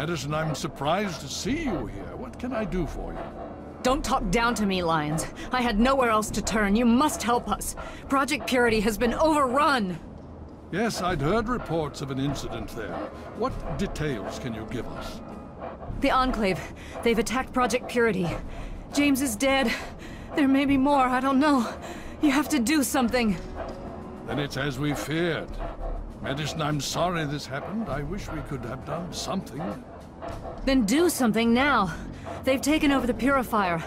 Madison, I'm surprised to see you here. What can I do for you? Don't talk down to me, Lyons. I had nowhere else to turn. You must help us. Project Purity has been overrun. Yes, I'd heard reports of an incident there. What details can you give us? The Enclave. They've attacked Project Purity. James is dead. There may be more, I don't know. You have to do something. Then it's as we feared. Madison, I'm sorry this happened. I wish we could have done something. Then do something now. They've taken over the Purifier.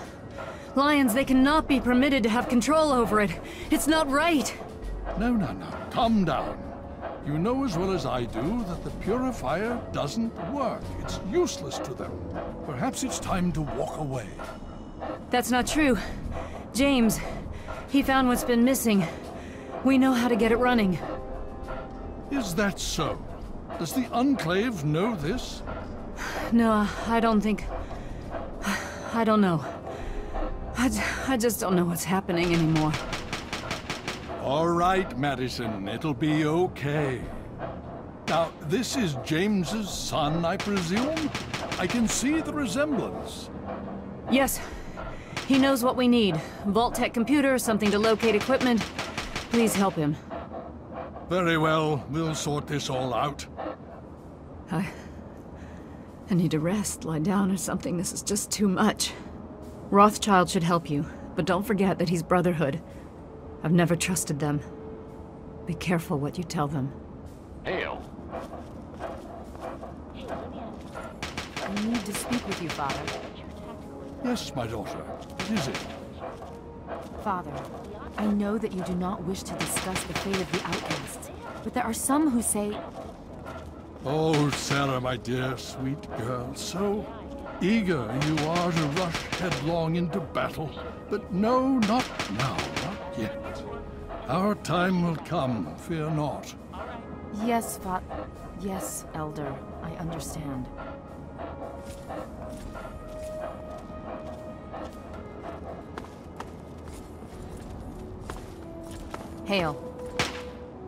Lyons, they cannot be permitted to have control over it. It's not right. No, no, no. Calm down. You know as well as I do that the Purifier doesn't work. It's useless to them. Perhaps it's time to walk away. That's not true. James, he found what's been missing. We know how to get it running. Is that so? Does the Enclave know this? No, I don't think... I don't know. I, I just don't know what's happening anymore. All right, Madison. It'll be okay. Now, this is James's son, I presume? I can see the resemblance. Yes. He knows what we need. Vault-Tec computer, something to locate equipment. Please help him. Very well. We'll sort this all out. I... I need to rest, lie down or something. This is just too much. Rothchild should help you, but don't forget that he's Brotherhood. I've never trusted them. Be careful what you tell them. Hale. I need to speak with you, Father. Yes, my daughter. What is it? Father, I know that you do not wish to discuss the fate of the outcasts, but there are some who say... Oh, Sarah, my dear, sweet girl, so eager you are to rush headlong into battle. But no, not now, not yet. Our time will come, fear not. Yes, Fa... Yes, Elder, I understand. Hale.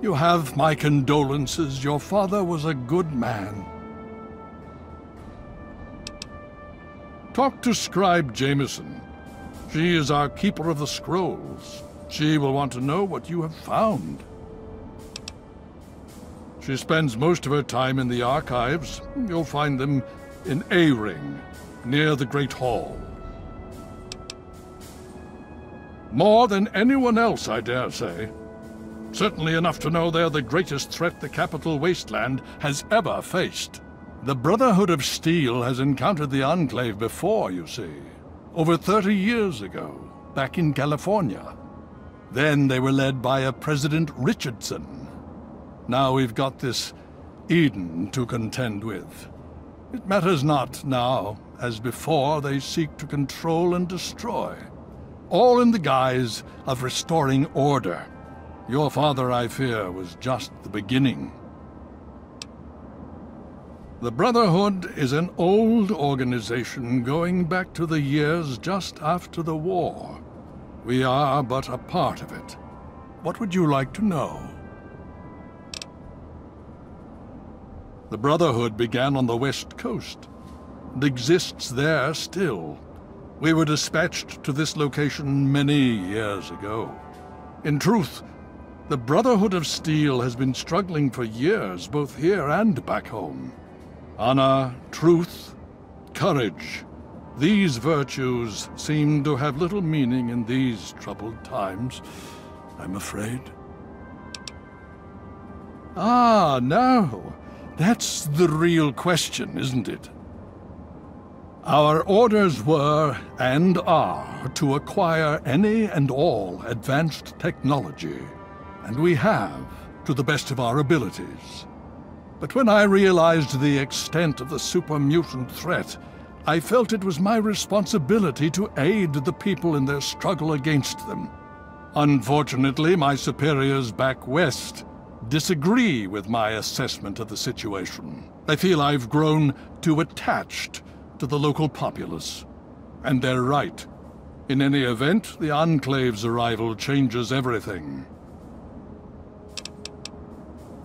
You have my condolences. Your father was a good man. Talk to Scribe Jameson. She is our keeper of the scrolls. She will want to know what you have found. She spends most of her time in the archives. You'll find them in A-Ring, near the Great Hall. More than anyone else, I dare say. Certainly enough to know they're the greatest threat the capital wasteland has ever faced. The Brotherhood of Steel has encountered the Enclave before, you see. Over 30 years ago, back in California. Then they were led by a President Richardson. Now we've got this Eden to contend with. It matters not now, as before they seek to control and destroy. All in the guise of restoring order. Your father, I fear, was just the beginning. The Brotherhood is an old organization going back to the years just after the war. We are but a part of it. What would you like to know? The Brotherhood began on the West Coast, and exists there still. We were dispatched to this location many years ago. In truth, the Brotherhood of Steel has been struggling for years, both here and back home. Honor, truth, courage. These virtues seem to have little meaning in these troubled times, I'm afraid. Ah, now. That's the real question, isn't it? Our orders were, and are, to acquire any and all advanced technology. And we have, to the best of our abilities. But when I realized the extent of the super mutant threat, I felt it was my responsibility to aid the people in their struggle against them. Unfortunately, my superiors back west disagree with my assessment of the situation. They feel I've grown too attached to the local populace. And they're right. In any event, the Enclave's arrival changes everything.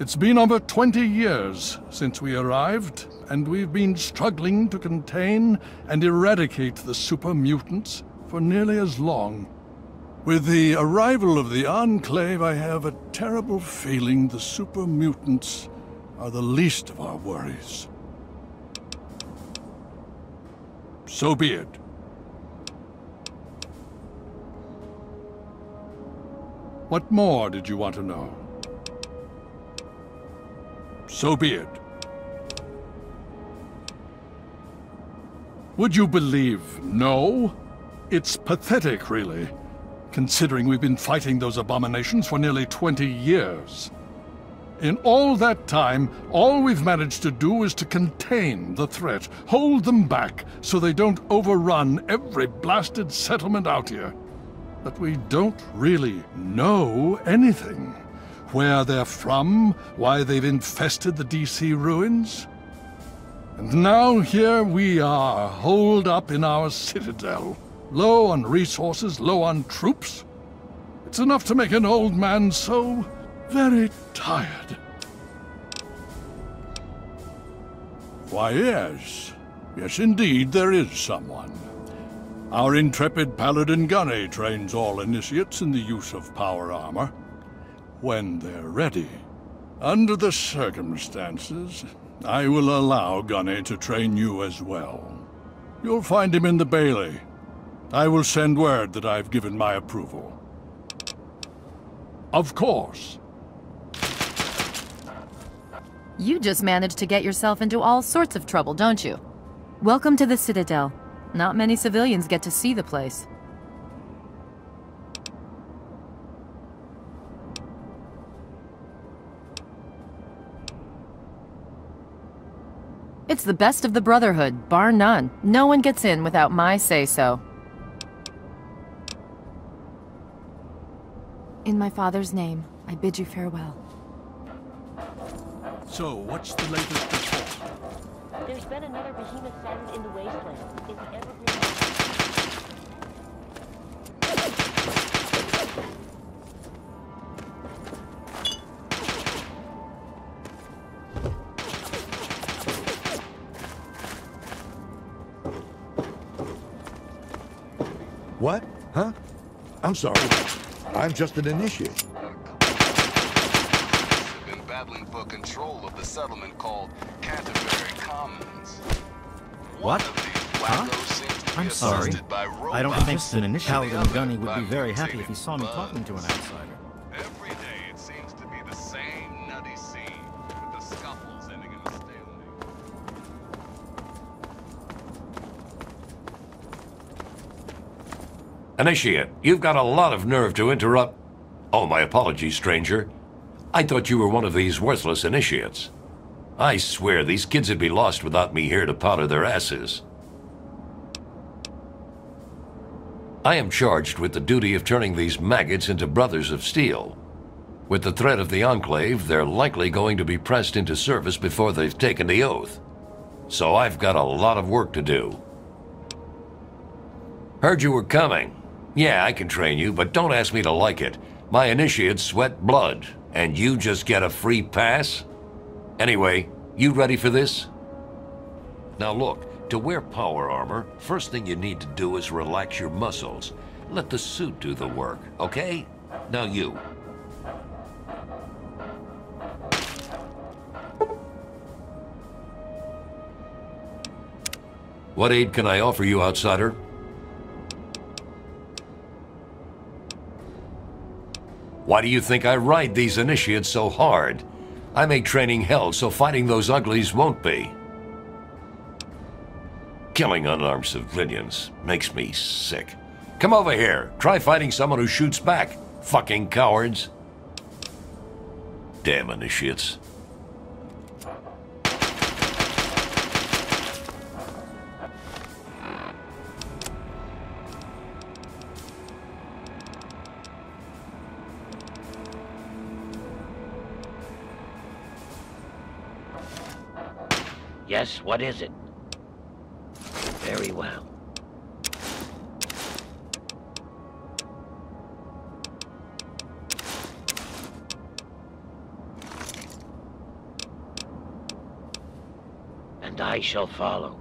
It's been over 20 years since we arrived, and we've been struggling to contain and eradicate the super mutants for nearly as long. With the arrival of the Enclave, I have a terrible feeling the super mutants are the least of our worries. So be it. What more did you want to know? So be it. Would you believe no? It's pathetic, really, considering we've been fighting those abominations for nearly 20 years. In all that time, all we've managed to do is to contain the threat, hold them back so they don't overrun every blasted settlement out here. But we don't really know anything. Where they're from, why they've infested the DC ruins. And now here we are, holed up in our citadel. Low on resources, low on troops. It's enough to make an old man so very tired. Why, yes. Yes, indeed, there is someone. Our intrepid paladin Gunny trains all initiates in the use of power armor. When they're ready. Under the circumstances, I will allow Gunny to train you as well. You'll find him in the Bailey. I will send word that I've given my approval. Of course. You just managed to get yourself into all sorts of trouble, don't you? Welcome to the Citadel. Not many civilians get to see the place. It's the best of the Brotherhood, bar none. No one gets in without my say-so. In my father's name, I bid you farewell. So, what's the latest report? There's been another behemoth sighted in the wasteland. In I'm sorry. I'm just an initiate. have been battling for control of the settlement called Canterbury Commons. What? One of these Huh? wackos seems to be I'm sorry. I don't robots. think an initiate The Paladin Gunny would be very happy if he saw me talking to an outsider. Initiate, you've got a lot of nerve to interrupt. Oh, my apologies, stranger. I thought you were one of these worthless initiates. I swear these kids would be lost without me here to powder their asses. I am charged with the duty of turning these maggots into brothers of steel. With the threat of the Enclave, they're likely going to be pressed into service before they've taken the oath. So I've got a lot of work to do. Heard you were coming. Yeah, I can train you, but don't ask me to like it. My initiates sweat blood, and you just get a free pass? Anyway, you ready for this? Now look, to wear power armor, first thing you need to do is relax your muscles. Let the suit do the work, okay? Now you. What aid can I offer you, outsider? Why do you think I ride these initiates so hard? I make training hell so fighting those uglies won't be. Killing unarmed civilians makes me sick. Come over here. Try fighting someone who shoots back. Fucking cowards. Damn initiates. Yes, what is it? Very well. And I shall follow.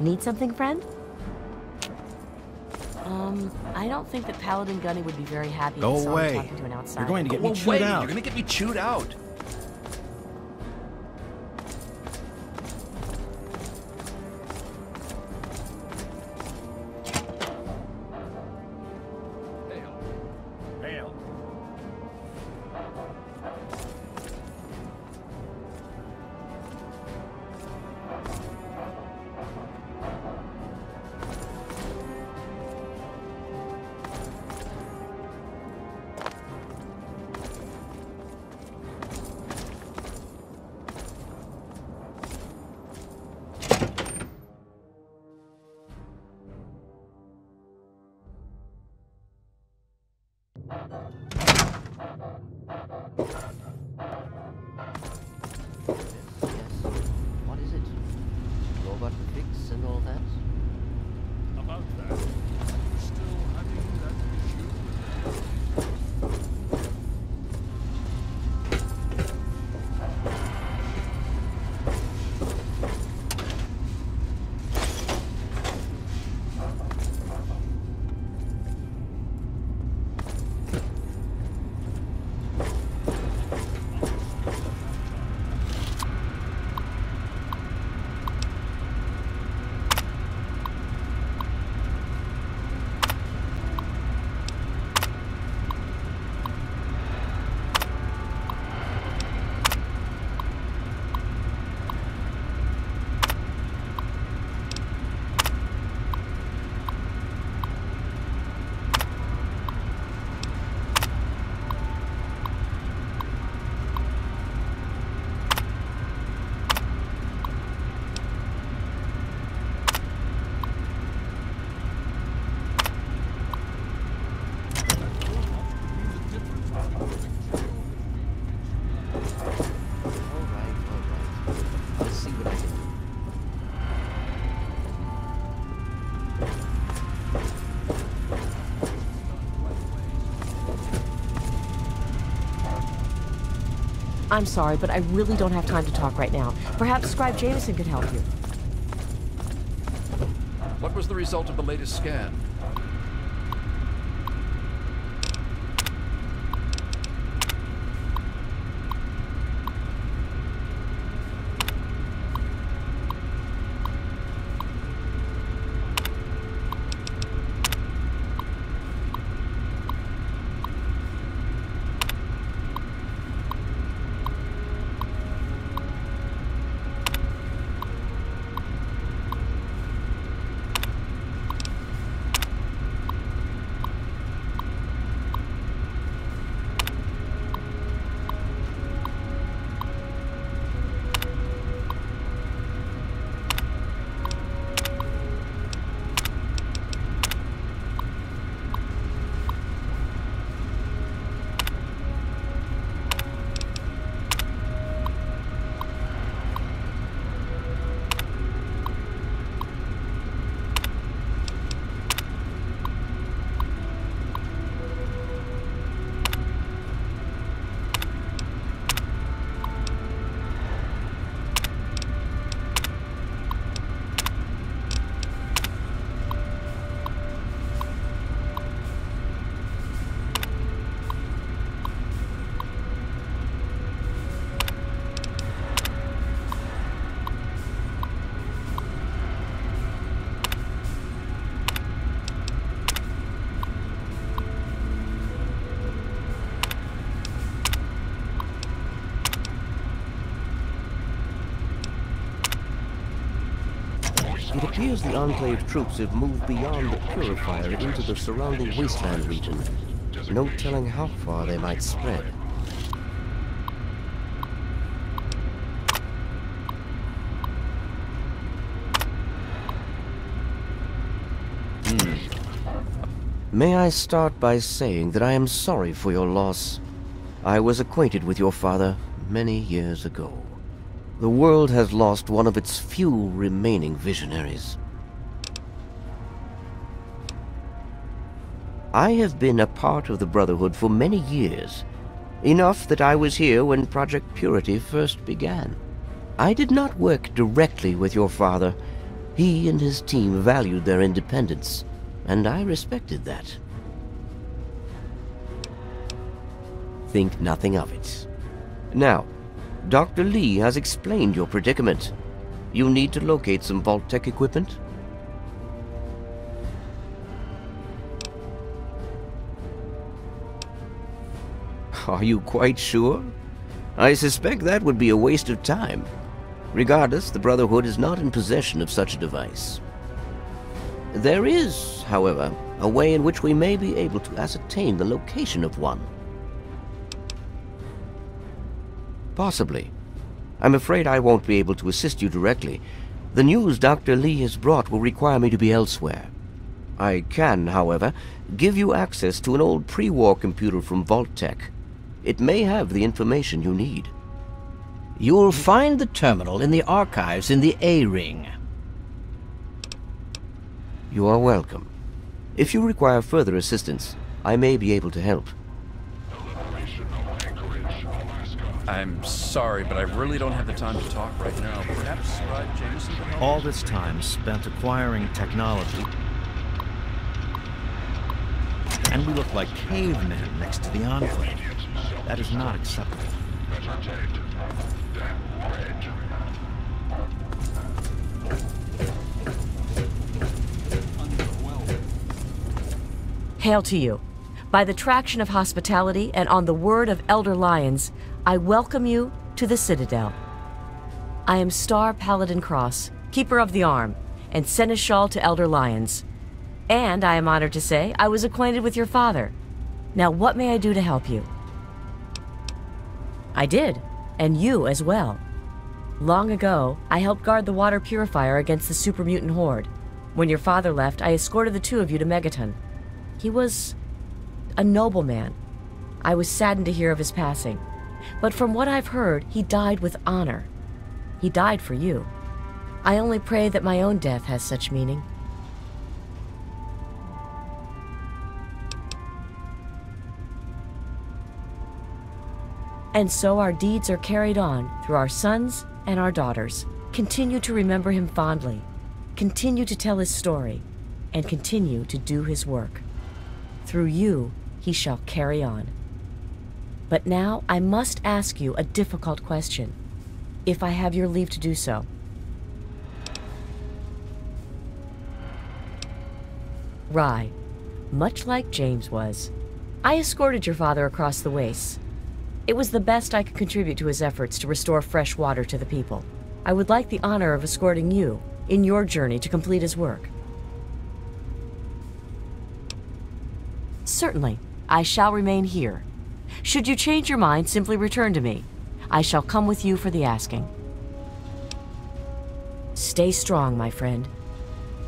Need something, friend? Um, I don't think that Paladin Gunny would be very happy Go he away. talking to an outsider. You're going to get Go me chewed out. You're gonna get me chewed out. I'm sorry, but I really don't have time to talk right now. Perhaps Scribe Jameson could help you. What was the result of the latest scan? Appears the Enclave troops have moved beyond the Purifier into the surrounding wasteland region. No telling how far they might spread. Hmm. May I start by saying that I am sorry for your loss. I was acquainted with your father many years ago. The world has lost one of its few remaining visionaries. I have been a part of the Brotherhood for many years, enough that I was here when Project Purity first began. I did not work directly with your father. He and his team valued their independence, and I respected that. Think nothing of it. Now, Dr. Li has explained your predicament. You need to locate some Vault-Tec equipment? Are you quite sure? I suspect that would be a waste of time. Regardless, the Brotherhood is not in possession of such a device. There is, however, a way in which we may be able to ascertain the location of one. Possibly. I'm afraid I won't be able to assist you directly. The news Dr. Li has brought will require me to be elsewhere. I can, however, give you access to an old pre-war computer from Vault-Tec. It may have the information you need. You'll find the terminal in the archives in the A-Ring. You are welcome. If you require further assistance, I may be able to help. I'm sorry, but I really don't have the time to talk right now. Perhaps Scribe Jameson can help? All this time spent acquiring technology. And we look like cavemen next to the Enclave. That is not acceptable. Hail to you. By the traction of hospitality and on the word of Elder Lyons, I welcome you to the Citadel. I am Star Paladin Cross, Keeper of the Arm, and Seneschal to Elder Lyons. And I am honored to say I was acquainted with your father. Now, what may I do to help you? I did, and you as well. Long ago, I helped guard the water purifier against the super mutant horde. When your father left, I escorted the two of you to Megaton. He was a nobleman. I was saddened to hear of his passing. But from what I've heard, he died with honor. He died for you. I only pray that my own death has such meaning. And so our deeds are carried on through our sons and our daughters. Continue to remember him fondly. Continue to tell his story. And continue to do his work. Through you, he shall carry on. But now I must ask you a difficult question, if I have your leave to do so. Rye, much like James was, I escorted your father across the wastes. It was the best I could contribute to his efforts to restore fresh water to the people. I would like the honor of escorting you in your journey to complete his work. Certainly, I shall remain here. Should you change your mind, simply return to me. I shall come with you for the asking. Stay strong, my friend.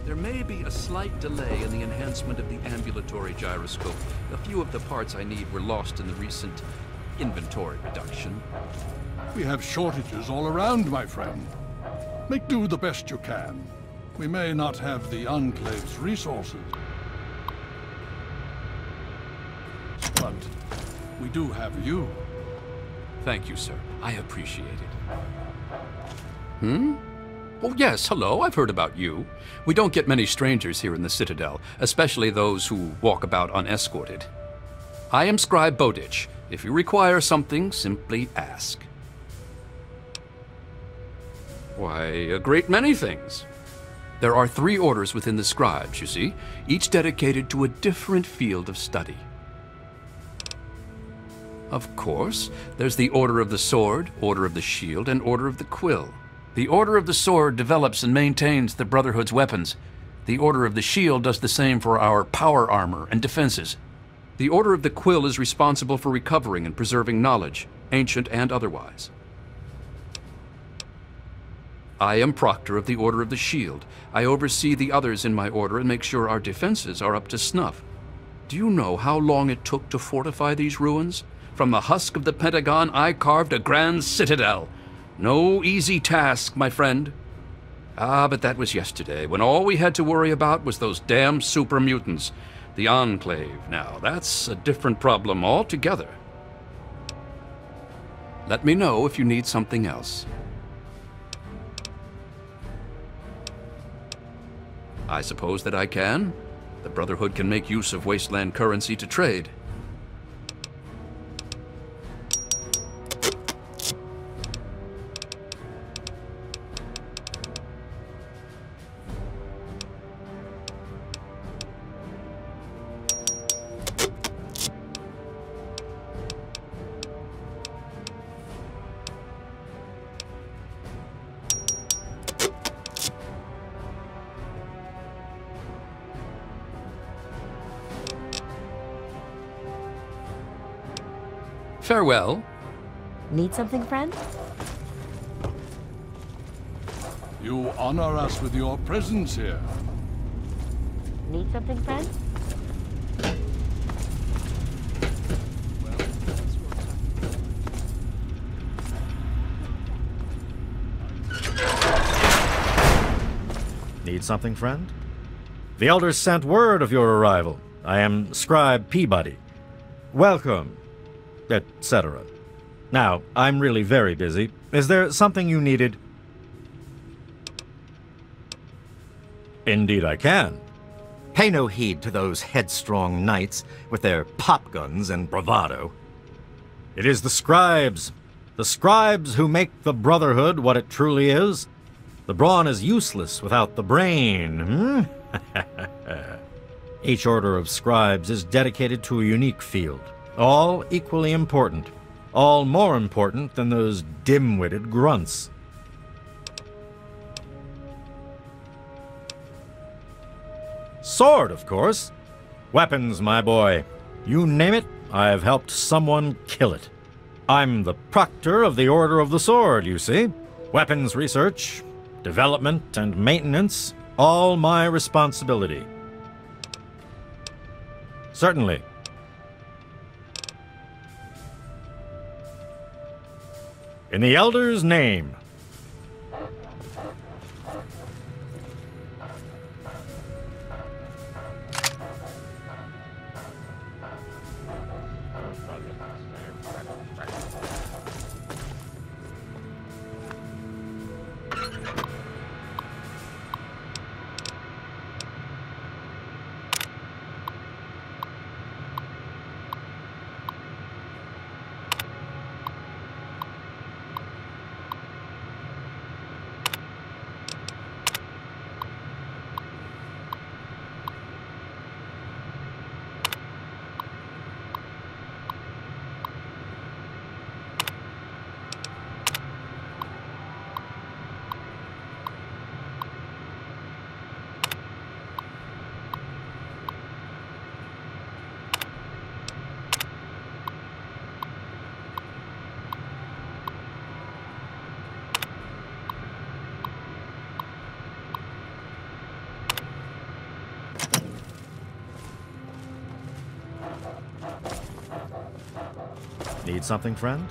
There may be a slight delay in the enhancement of the ambulatory gyroscope. A few of the parts I need were lost in the recent inventory reduction. We have shortages all around, my friend. Make do the best you can. We may not have the Enclave's resources. But we do have you. Thank you, sir. I appreciate it. Hmm? Oh, yes, hello, I've heard about you. We don't get many strangers here in the Citadel, especially those who walk about unescorted. I am Scribe Bowditch. If you require something, simply ask. Why, a great many things. There are three orders within the scribes, you see, each dedicated to a different field of study. Of course, there's the Order of the Sword, Order of the Shield, and Order of the Quill. The Order of the Sword develops and maintains the Brotherhood's weapons. The Order of the Shield does the same for our power armor and defenses. The Order of the Quill is responsible for recovering and preserving knowledge, ancient and otherwise. I am Proctor of the Order of the Shield. I oversee the others in my order and make sure our defenses are up to snuff. Do you know how long it took to fortify these ruins? From the husk of the Pentagon, I carved a grand citadel. No easy task, my friend. Ah, but that was yesterday, when all we had to worry about was those damn super mutants. The Enclave, now, that's a different problem altogether. Let me know if you need something else. I suppose that I can. The Brotherhood can make use of wasteland currency to trade. Farewell. Need something, friend? You honor us with your presence here. Need something, friend? Need something, friend? The elders sent word of your arrival. I am Scribe Peabody. Welcome, etc. Now, I'm really very busy. Is there something you needed? Indeed I can. Pay no heed to those headstrong knights with their pop guns and bravado. It is the scribes. The scribes who make the Brotherhood what it truly is. The brawn is useless without the brain, hmm? Each order of scribes is dedicated to a unique field, all equally important, all more important than those dim-witted grunts. Sword, of course. Weapons, my boy. You name it, I've helped someone kill it. I'm the proctor of the Order of the Sword, you see. Weapons research, development, and maintenance, all my responsibility. Certainly. In the Elder's name. Need something, friend?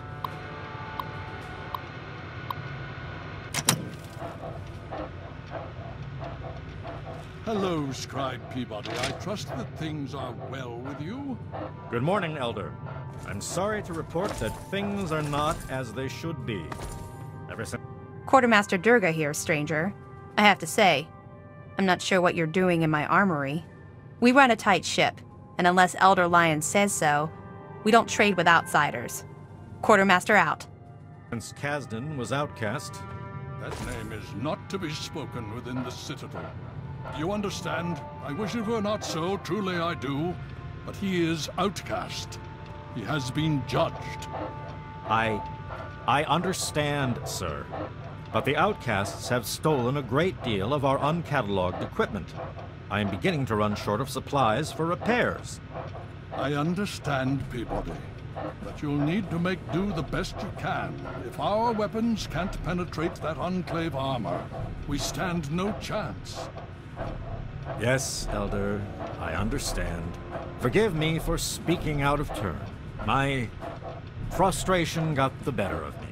Hello, Scribe Peabody. I trust that things are well with you. Good morning, Elder. I'm sorry to report that things are not as they should be. Ever since. Quartermaster Durga here, stranger. I have to say, I'm not sure what you're doing in my armory. We run a tight ship, and unless Elder Lion says so, we don't trade with outsiders. Quartermaster out. Since Casdin was outcast. That name is not to be spoken within the Citadel. You understand? I wish it were not so, truly I do. But he is outcast. He has been judged. I... I understand, sir. But the outcasts have stolen a great deal of our uncatalogued equipment. I am beginning to run short of supplies for repairs. I understand, Peabody. But you'll need to make do the best you can. If our weapons can't penetrate that Enclave armor, we stand no chance. Yes, Elder, I understand. Forgive me for speaking out of turn. My frustration got the better of me.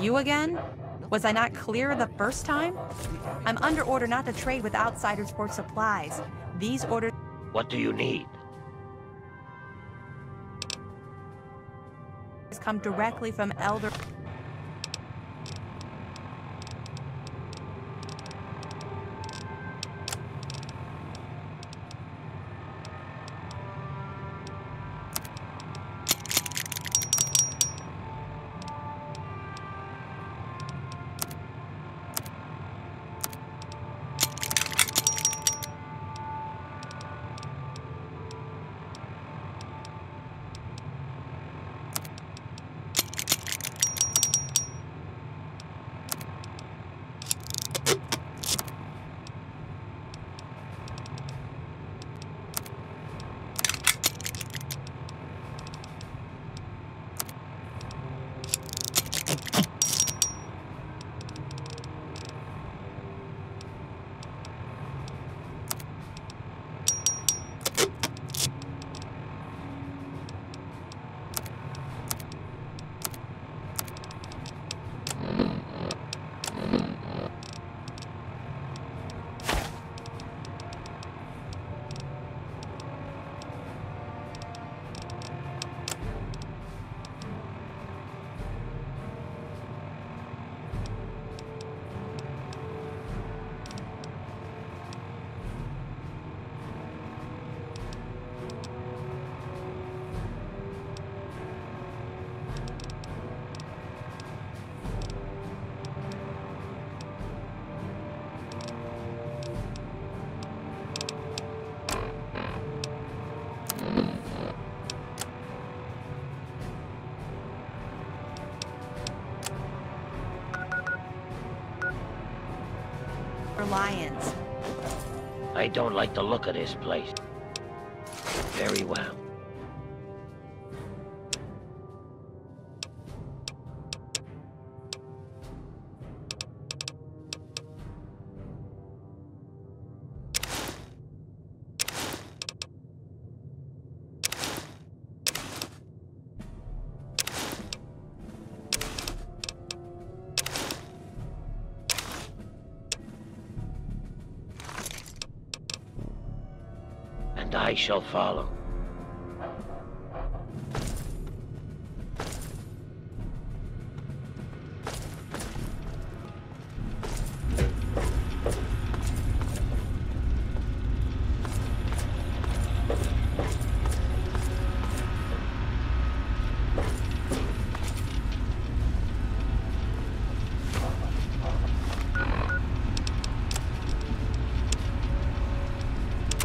You again? Was I not clear the first time? I'm under order not to trade with outsiders for supplies. These orders What do you need? come directly from Elder. I don't like the look of this place. Very well. Shall follow.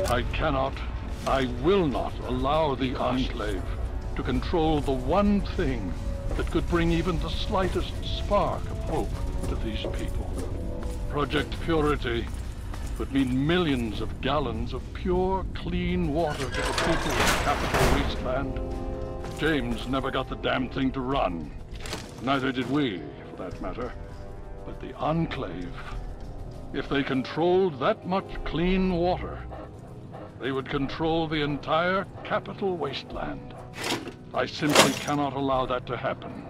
I cannot, I will not allow the Enclave to control the one thing that could bring even the slightest spark of hope to these people. Project Purity would mean millions of gallons of pure, clean water to the people of Capital Wasteland. James never got the damn thing to run. Neither did we, for that matter. But the Enclave, if they controlled that much clean water, they would control the entire capital wasteland. I simply cannot allow that to happen.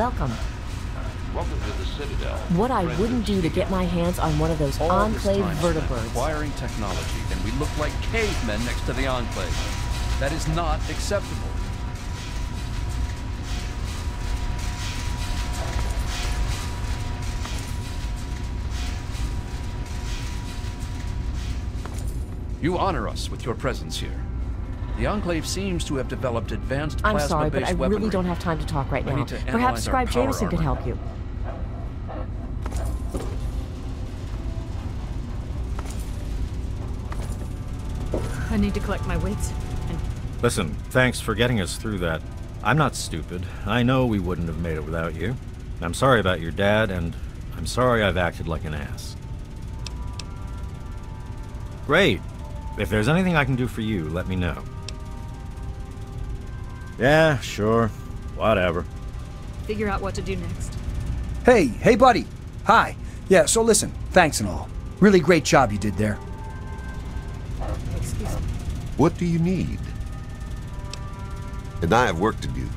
Welcome. Welcome to the Citadel. What I wouldn't do to get my hands on one of those All Enclave vertibirds. acquiring technology, then we look like cavemen next to the Enclave. That is not acceptable. You honor us with your presence here. The Enclave seems to have developed advanced I'm sorry, but I weaponry. really don't have time to talk right I now. need to Perhaps Scribe power Jameson could help you. I need to collect my wits. And Listen, thanks for getting us through that. I'm not stupid. I know we wouldn't have made it without you. I'm sorry about your dad, and I'm sorry I've acted like an ass. Great. If there's anything I can do for you, let me know. Yeah, sure. Whatever. figure out what to do next. Hey, hey, buddy. Hi. Yeah, so listen, thanks and all. Really great job you did there. Excuse me. What do you need? And I have work to do.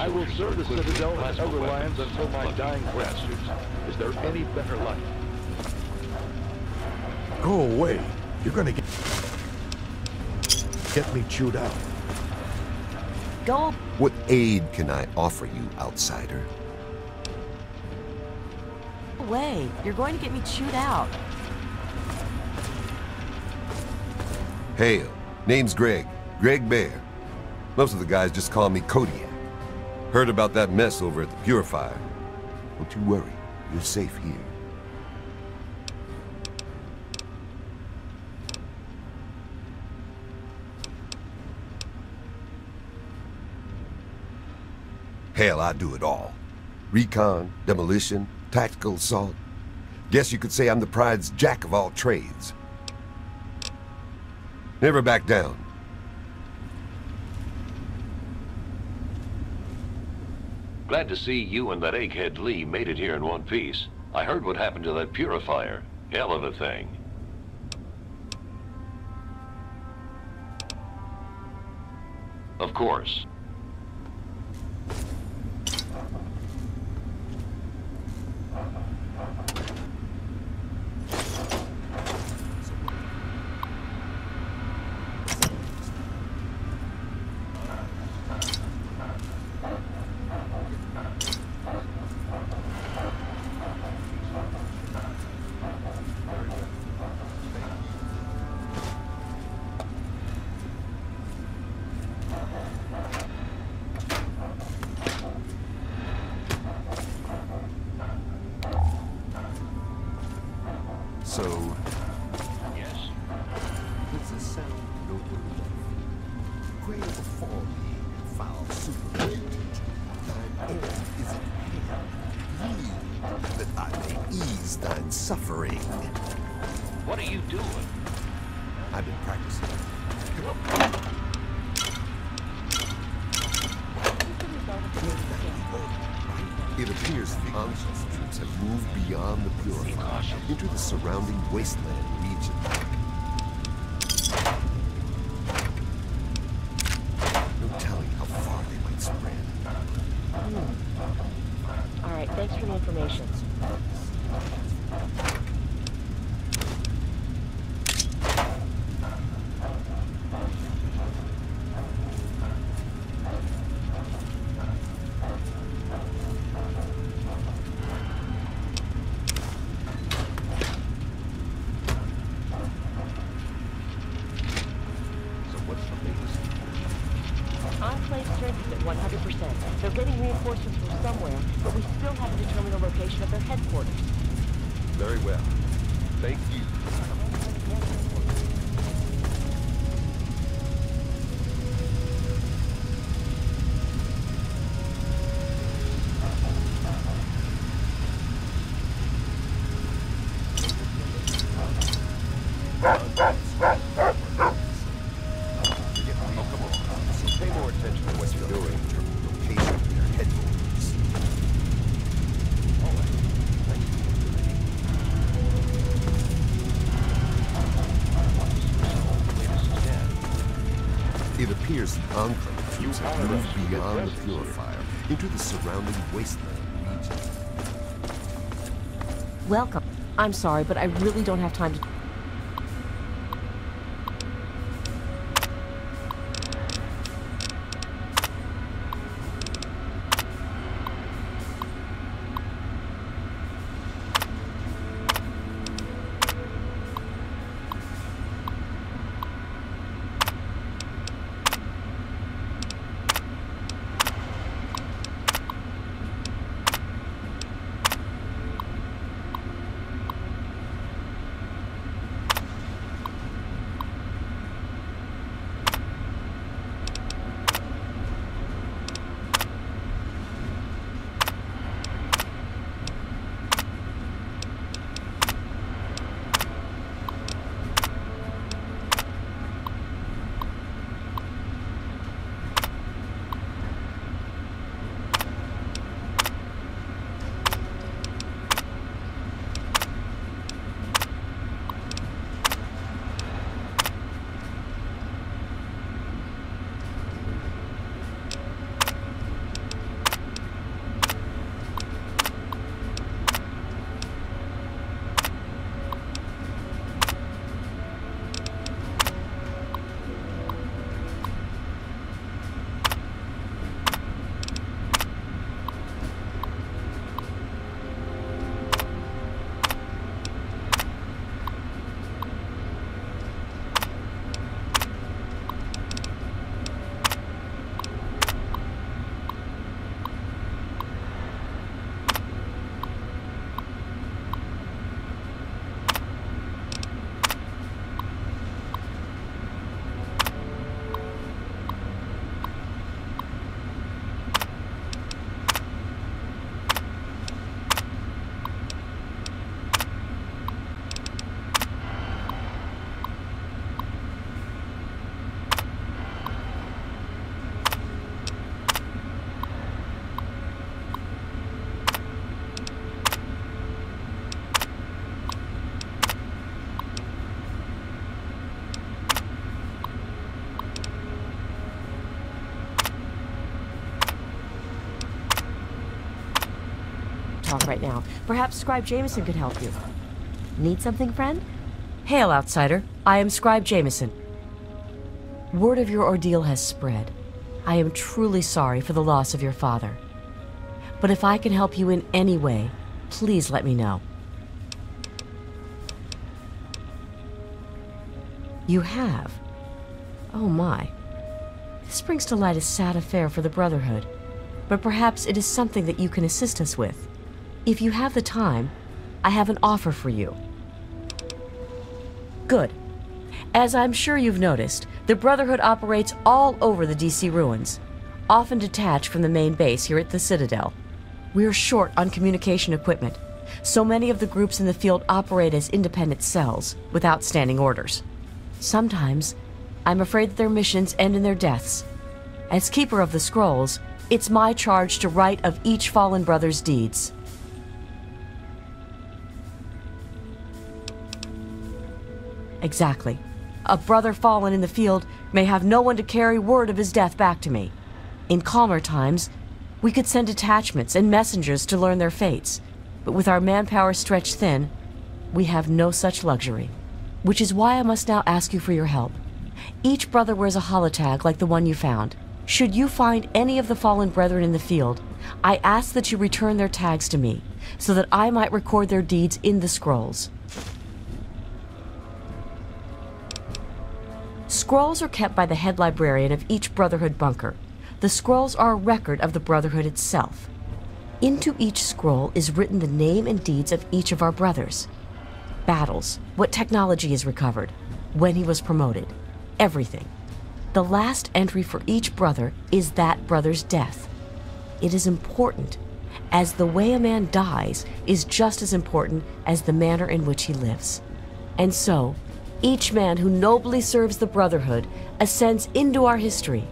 I will serve the Citadel and plasma Elder Lyons until my dying breath. Is there any better life? Go away. You're gonna get... Get me chewed out. Go What aid can I offer you, outsider? away. You're going to get me chewed out. Hail. Name's Greg. Greg Bear. Most of the guys just call me Kodiak. Heard about that mess over at the Purifier. Don't you worry. You're safe here. Hell, I do it all. Recon, demolition, tactical assault. Guess you could say I'm the pride's jack of all trades. Never back down. Glad to see you and that egghead Li made it here in one piece. I heard what happened to that purifier. Hell of a thing. Of course. Thanks for the information. Have moved beyond the Purifier into the surrounding wasteland region. Welcome. I'm sorry, but I really don't have time to... talk right now. Perhaps Scribe Jameson could help you. Need something, friend? Hail, outsider. I am Scribe Jameson. Word of your ordeal has spread. I am truly sorry for the loss of your father. But if I can help you in any way, please let me know. You have? Oh my. This brings to light a sad affair for the Brotherhood, but perhaps it is something that you can assist us with. If you have the time, I have an offer for you. Good. As I'm sure you've noticed, the Brotherhood operates all over the DC ruins, often detached from the main base here at the Citadel. We're short on communication equipment, so many of the groups in the field operate as independent cells, without standing orders. Sometimes, I'm afraid that their missions end in their deaths. As Keeper of the Scrolls, it's my charge to write of each fallen brother's deeds. Exactly. A brother fallen in the field may have no one to carry word of his death back to me. In calmer times, we could send detachments and messengers to learn their fates, but with our manpower stretched thin, we have no such luxury. Which is why I must now ask you for your help. Each brother wears a holotag like the one you found. Should you find any of the fallen brethren in the field, I ask that you return their tags to me, so that I might record their deeds in the scrolls. Scrolls are kept by the head librarian of each Brotherhood bunker. The scrolls are a record of the Brotherhood itself. Into each scroll is written the name and deeds of each of our brothers. Battles, what technology is recovered, when he was promoted, everything. The last entry for each brother is that brother's death. It is important, as the way a man dies is just as important as the manner in which he lives. And so, each man who nobly serves the Brotherhood ascends into our history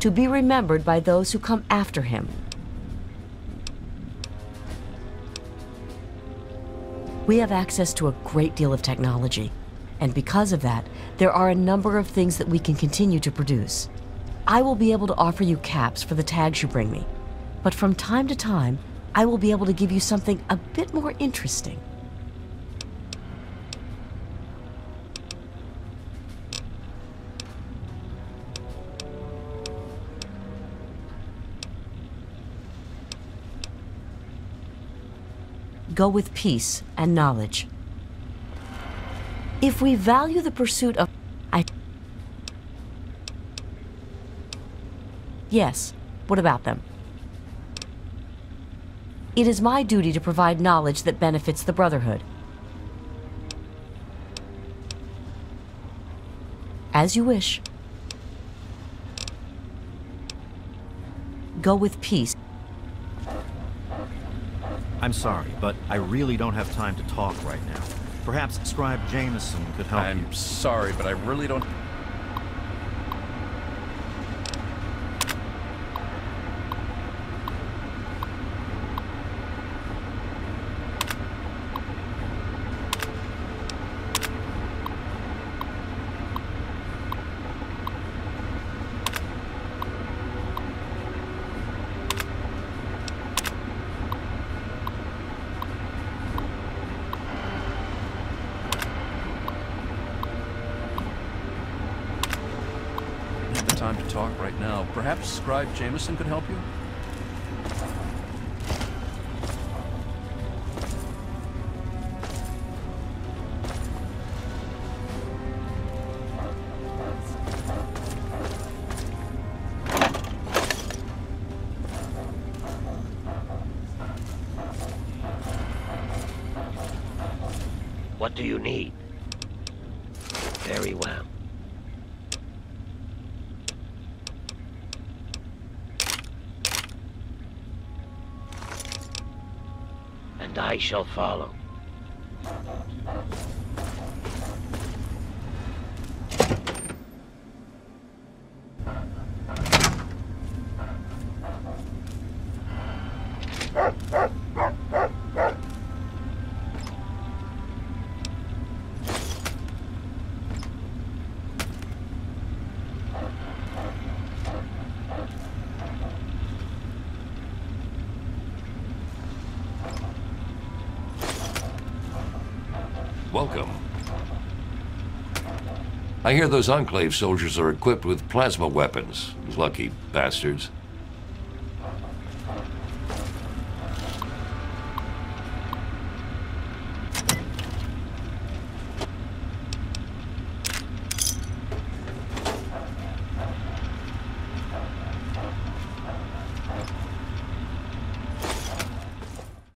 to be remembered by those who come after him. We have access to a great deal of technology, and because of that, there are a number of things that we can continue to produce. I will be able to offer you caps for the tags you bring me, but from time to time, I will be able to give you something a bit more interesting. Go with peace and knowledge. If we value the pursuit of... I... Yes, what about them? It is my duty to provide knowledge that benefits the Brotherhood. As you wish. Go with peace. I'm sorry, but I really don't have time to talk right now. Perhaps Scribe Jameson could help I'm you. I'm sorry, but I really don't... the time to talk right now. Perhaps Scribe Jameson could help you? What do you need? I shall follow. I hear those Enclave soldiers are equipped with plasma weapons. Lucky bastards.